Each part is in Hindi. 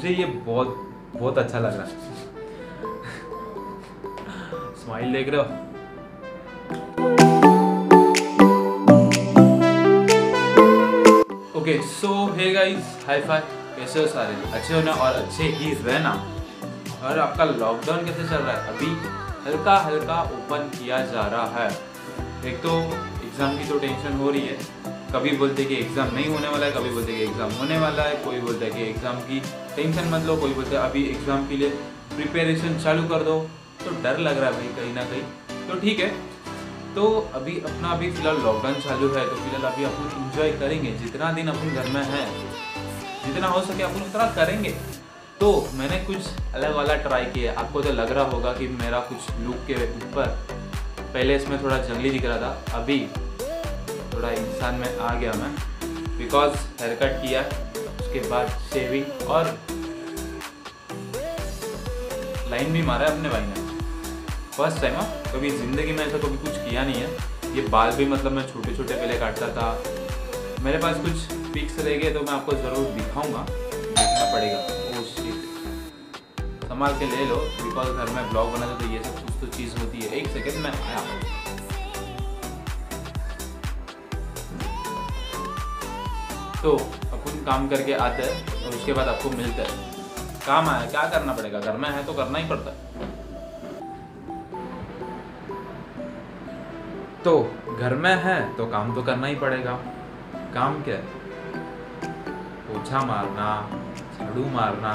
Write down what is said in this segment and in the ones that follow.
मुझे ये बहुत बहुत अच्छा लग रहा है। स्माइल देख रहे हो? Okay so hey guys hi fi कैसे हो सारे? अच्छे होना और अच्छे ही रहना और आपका लॉकडाउन कैसे चल रहा है? अभी हल्का हल्का ओपन किया जा रहा है। एक तो एग्ज़ाम की तो टेंशन हो रही है। कभी बोलते कि एग्ज़ाम नहीं होने वाला है, कभी बोलते कि एग्ज़ाम होने वाला है, कोई बोलता है कि एग्ज़ाम की टेंशन मत लो, कोई बोलते अभी एग्ज़ाम के लिए प्रिपरेशन चालू कर दो। तो डर लग रहा है भाई कहीं ना कहीं। तो ठीक है। तो अभी अपना अभी फ़िलहाल लॉकडाउन चालू है तो फ़िलहाल अभी अपन इंजॉय करेंगे। जितना दिन अपन घर में है, जितना हो सके अपन उतना करेंगे। तो मैंने कुछ अलग वाला ट्राई किया। आपको तो लग रहा होगा कि मेरा कुछ लुक के ऊपर पहले इसमें थोड़ा जंगली दिख रहा था। अभी थोड़ा इंसान में आ गया मैं। बिकॉज़ हेयर कट किया, उसके बाद शेविंग और लाइन भी मारा है अपने भाई ने। फ़र्स्ट टाइम हाँ। कभी ज़िंदगी में ऐसा कभी कुछ किया नहीं है। ये बाल भी मतलब मैं छोटे छोटे पहले काटता था। मेरे पास कुछ पिक्स रह गए तो मैं आपको ज़रूर दिखाऊँगा। देखना पड़ेगा। ओ शिट संभाल के ले लो। बिकॉज़ घर में ब्लॉग बनाते तो ये सब कुछ तो चीज़ होती है। एक सेकेंड में आया। तो अपन काम करके आते हैं और उसके बाद आपको मिलते हैं। काम आया, क्या करना पड़ेगा? घर में है तो करना ही पड़ता है। तो घर में है तो काम तो करना ही पड़ेगा। काम क्या है? पोछा मारना, झाड़ू मारना,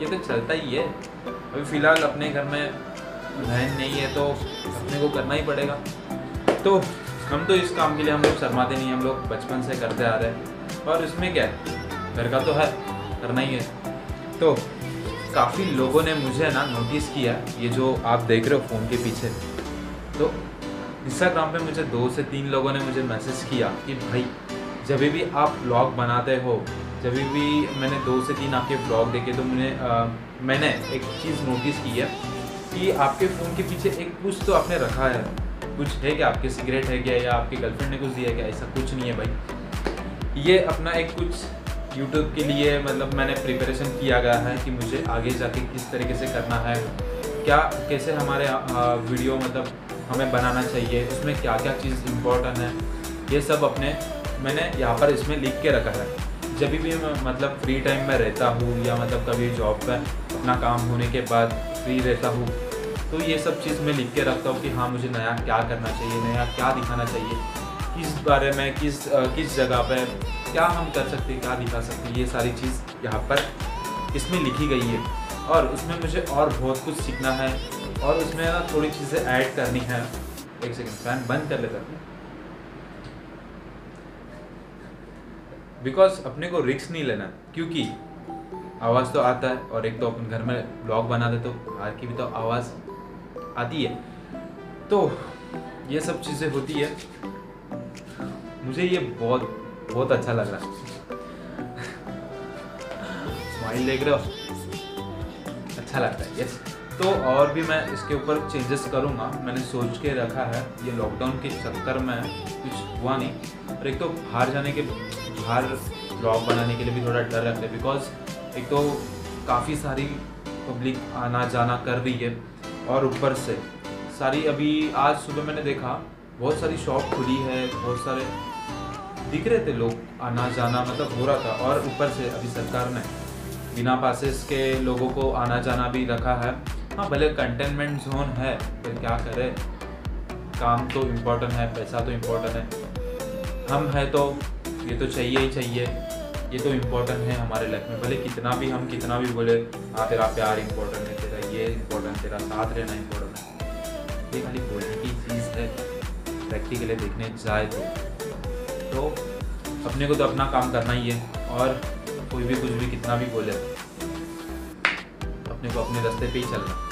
ये तो चलता ही है। अभी फ़िलहाल अपने घर में बहन नहीं है तो अपने को करना ही पड़ेगा। तो हम तो इस काम के लिए हम लोग शर्माते नहीं हम लोग बचपन से करते आ रहे हैं। और इसमें क्या है? घर का तो है करना ही है। तो काफ़ी लोगों ने मुझे ना नोटिस किया ये जो आप देख रहे हो फ़ोन के पीछे। तो इंस्टाग्राम पे मुझे दो से तीन लोगों ने मुझे मैसेज किया कि भाई जब भी आप ब्लॉग बनाते हो जब भी मैंने दो से तीन आपके ब्लॉग देखे तो आ, मैंने एक चीज़ नोटिस की है कि आपके फ़ोन के पीछे एक कुछ तो आपने रखा है। कुछ है क्या? आपके सिगरेट है क्या? या आपके गर्लफ्रेंड ने कुछ दिया क्या? ऐसा कुछ नहीं है भाई। ये अपना एक कुछ यूट्यूब के लिए मतलब मैंने प्रिपरेशन किया गया है कि मुझे आगे जाके किस तरीके से करना है, क्या, कैसे हमारे वीडियो मतलब हमें बनाना चाहिए, उसमें क्या क्या चीज़ इम्पोर्टेंट है, ये सब अपने मैंने यहाँ पर इसमें लिख के रखा है। जब भी मैं मतलब फ्री टाइम में रहता हूँ या मतलब कभी जॉब पर अपना काम होने के बाद फ्री रहता हूँ तो ये सब चीज़ मैं लिख के रखता हूँ कि हाँ मुझे नया क्या करना चाहिए, नया क्या दिखाना चाहिए। किस बारे में, किस किस जगह पर क्या हम कर सकते हैं, क्या दिखा सकते हैं ये सारी चीज़ यहाँ पर इसमें लिखी गई है। और उसमें मुझे और बहुत कुछ सीखना है और उसमें ना थोड़ी चीज़ें ऐड करनी है। एक सेकेंड फ़ैन बंद कर लेता हूँ। बिकॉज़ अपने को रिक्स नहीं लेना, क्योंकि आवाज़ तो आता है और एक तो अपन घर में ब्लॉग बनाते तो बाहर की भी तो आवाज़ आती है। तो ये सब चीज़ें होती है। मुझे ये बहुत बहुत अच्छा लग रहा है। स्माइल देख रहे हो? अच्छा लगता है यस तो और भी मैं इसके ऊपर चेंजेस करूँगा। मैंने सोच के रखा है, ये लॉकडाउन के चक्कर में कुछ हुआ नहीं। और एक तो बाहर जाने के, बाहर ब्लॉग बनाने के लिए भी थोड़ा डर लगता है बिकॉज़ एक तो काफ़ी सारी पब्लिक आना जाना कर रही है और ऊपर से। सारी अभी आज सुबह मैंने देखा बहुत सारी शॉप खुली है, बहुत सारे दिख रहे थे लोग, आना जाना मतलब हो रहा था और ऊपर से अभी सरकार ने बिना पासेस के लोगों को आना जाना भी रखा है। हाँ भले कंटेनमेंट जोन है फिर क्या करें? काम तो इम्पोर्टेंट है, पैसा तो इम्पोर्टेंट है। हम है तो ये तो चाहिए ही चाहिए। ये तो इम्पोर्टेंट है हमारे लाइफ में। भले कितना भी हम कितना भी बोले हाँ तेरा प्यार इम्पोर्टेंट है, तेरा ये इम्पोर्टेंट तेरा साथ रहना इम्पोर्टेंट है। ये खाली बोलने की चीज़ है। प्रैक्टिकली देखने जाए तो। तो अपने को तो अपना काम करना ही है और कोई भी, कुछ भी, कितना भी बोले, अपने को अपने रास्ते पे ही चलना।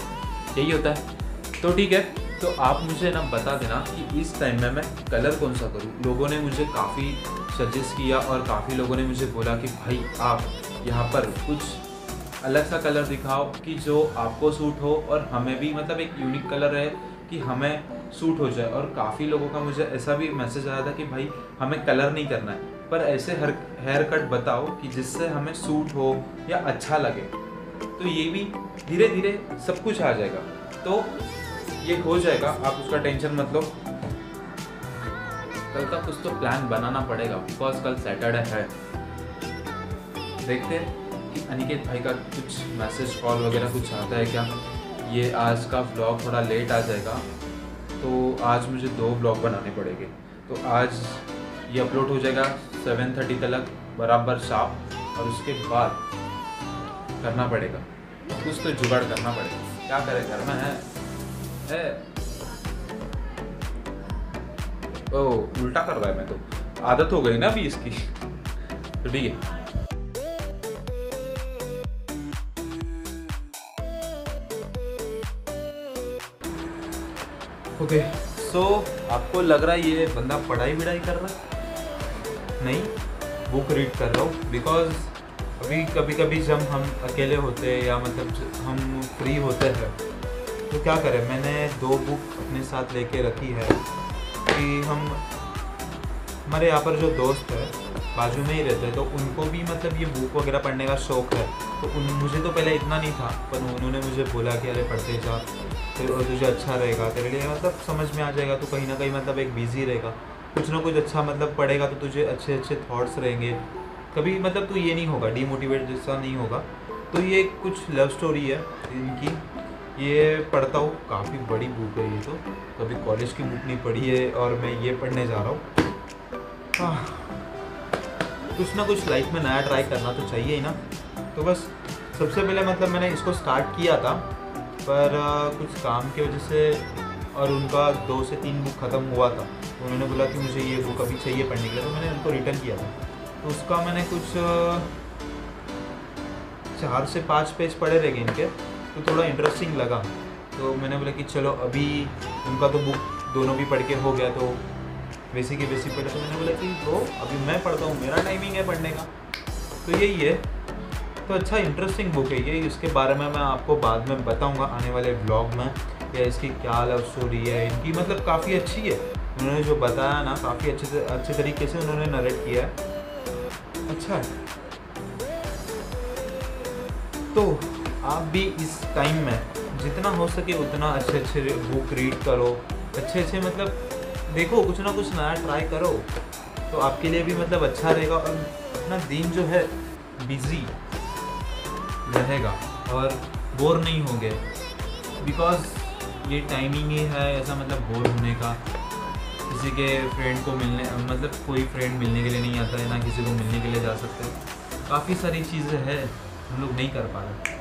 यही होता है। तो ठीक है तो आप मुझे ना बता देना कि इस टाइम में मैं कलर कौन सा करूँ? लोगों ने मुझे काफ़ी सजेस्ट किया और काफ़ी लोगों ने मुझे बोला कि भाई, आप यहाँ पर कुछ अलग सा कलर दिखाओ कि जो आपको सूट हो और हमें भी मतलब एक यूनिक कलर है कि हमें सूट हो जाए। और काफ़ी लोगों का मुझे ऐसा भी मैसेज आया था कि भाई, हमें कलर नहीं करना है। पर ऐसे हर हेयर कट बताओ कि जिससे हमें सूट हो या अच्छा लगे। तो ये भी धीरे धीरे सब कुछ आ जाएगा। तो ये हो जाएगा। आप उसका टेंशन मत लो। कल का कुछ तो प्लान बनाना पड़ेगा। बिकॉज़ कल सैटरडे है। देखते हैं कि अनिकेत भाई का कुछ मैसेज कॉल वगैरह कुछ आता है क्या? ये आज का ब्लॉग थोड़ा लेट आ जाएगा तो आज मुझे दो ब्लॉग बनाने पड़ेंगे। तो आज ये अपलोड हो जाएगा सेवन थर्टी तक बराबर शार्प और उसके बाद करना पड़ेगा। कुछ तो जुगाड़ करना पड़ेगा। क्या करें, घर में है? है। ओ, उल्टा कर रहा है मैं तो। आदत हो गई ना अभी इसकी। तो ठीक है। ओके सो आपको लग रहा है ये बंदा पढ़ाई विढ़ाई कर रहा है? नहीं? बुक रीड कर रहा हूँ। बिकॉज़ अभी कभी कभी जब हम अकेले होते हैं या मतलब हम फ्री होते हैं तो क्या करें? मैंने दो बुक अपने साथ लेके रखी है कि हम हमारे यहाँ पर जो दोस्त है, बाजू में ही रहते हैं तो उनको भी मतलब ये बुक वगैरह पढ़ने का शौक़ है। तो उन, मुझे तो पहले इतना नहीं था, पर उन्होंने मुझे बोला कि, अरे, पढ़ते जा फिर और तुझे अच्छा रहेगा, तेरे लिए मतलब समझ में आ जाएगा तो कहीं ना कहीं मतलब एक बिज़ी रहेगा। कुछ ना कुछ अच्छा मतलब पढ़ेगा तो तुझे अच्छे अच्छे थाट्स रहेंगे। कभी मतलब तू ये नहीं होगा डीमोटिवेट जैसा नहीं होगा। तो ये कुछ लव स्टोरी है इनकी। ये पढ़ता हूँ, काफ़ी बड़ी बुक है ये तो। कभी कॉलेज की बुक नहीं पढ़ी है और मैं ये पढ़ने जा रहा हूँ। कुछ ना कुछ लाइफ में नया ट्राई करना तो चाहिए ही ना। तो बस, सबसे पहले मतलब मैंने इसको स्टार्ट किया था, पर कुछ काम की वजह से और उनका दो से तीन बुक ख़त्म हुआ था तो उन्होंने बोला कि मुझे ये बुक अभी चाहिए पढ़ने के लिए तो मैंने उनको रिटर्न किया था। तो उसका मैंने कुछ चार से पाँच पेज पढ़े रहेंगे इनके तो थोड़ा इंटरेस्टिंग लगा। तो मैंने बोला कि चलो अभी उनका तो बुक दोनों भी पढ़ के हो गया तो वैसे की वैसी पढ़े तो मैंने बोला कि तो अभी मैं पढ़ता हूँ, मेरा टाइमिंग है पढ़ने का। तो यही है। तो अच्छा इंटरेस्टिंग बुक है ये। इसके बारे में मैं आपको बाद में बताऊँगा, आने वाले ब्लॉग में, या इसकी क्या लव स्टोरी है। इनकी मतलब काफ़ी अच्छी है। उन्होंने जो बताया ना, काफ़ी अच्छे से, अच्छे तरीके से उन्होंने नरेट किया है। अच्छा। है तो आप भी इस टाइम में जितना हो सके उतना अच्छे अच्छे बुक रीड करो। अच्छे अच्छे मतलब देखो, कुछ ना कुछ नया ट्राई करो। तो आपके लिए भी मतलब अच्छा रहेगा और अपना दिन जो है बिज़ी रहेगा और बोर नहीं होंगे। बिकॉज़ ये टाइमिंग ही है, ऐसा मतलब बोर होने का। किसी के फ्रेंड को मिलने मतलब कोई फ्रेंड मिलने के लिए नहीं आता है, ना किसी को मिलने के लिए जा सकते। काफ़ी सारी चीज़ें हैं, हम लोग नहीं कर पा रहे।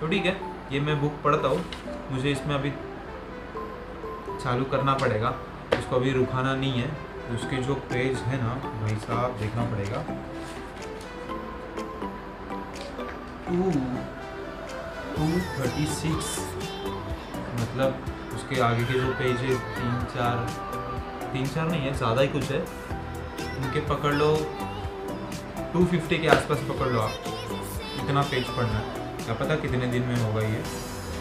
तो ठीक है, ये मैं बुक पढ़ता हूँ। मुझे इसमें अभी चालू करना पड़ेगा। उसको अभी रुकाना नहीं है। उसके जो पेज है ना वही साहब, देखना पड़ेगा। टू टू थर्टी सिक्स मतलब उसके आगे के जो पेज है तीन चार तीन चार नहीं है, ज़्यादा ही कुछ है। उनके पकड़ लो। टू फिफ्टी के आसपास पकड़ लो आप। इतना पेज पढ़ना है। क्या पता कितने दिन में होगा ये।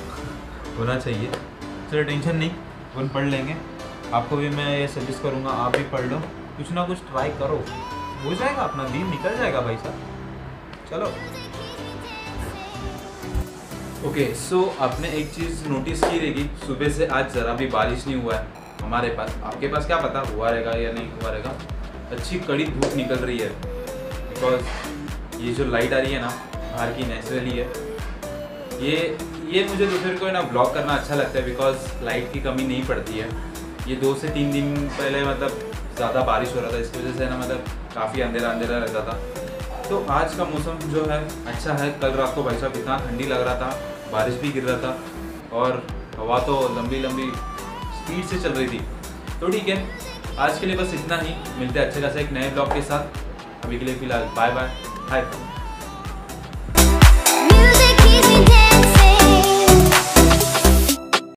होना चाहिए। चलो, टेंशन नहीं। वन पढ़ लेंगे। आपको भी मैं ये सजेस्ट करूँगा आप भी पढ़ लो। कुछ ना कुछ ट्राई करो। हो जाएगा अपना दिन निकल जाएगा भाई साहब। चलो। ओके okay, सो so, आपने एक चीज़ नोटिस की रहेगी। सुबह से आज ज़रा भी बारिश नहीं हुआ है हमारे पास। आपके पास क्या पता हुआ रहेगा या नहीं हुआ रहेगा? अच्छी कड़ी धूप निकल रही है। बिकॉज़ ये जो लाइट आ रही है ना बाहर की नेचुरली है। ये ये मुझे दूसरे को ना ब्लॉक करना अच्छा लगता है बिकॉज़ लाइट की कमी नहीं पड़ती है। ये दो से तीन दिन पहले मतलब ज़्यादा बारिश हो रहा था, इसकी वजह से ना मतलब काफ़ी अंधेरा अंधेरा रहता था। तो आज का मौसम जो है अच्छा है। कल रात को भाई साहब इतना ठंडी लग रहा था, बारिश भी गिर रहा था और हवा तो लंबी लंबी स्पीड से चल रही थी। तो ठीक है, आज के लिए बस इतना ही। मिलते अच्छे खासा एक नए ब्लॉग के साथ। अभी के लिए फ़िलहाल बाय बाय हाय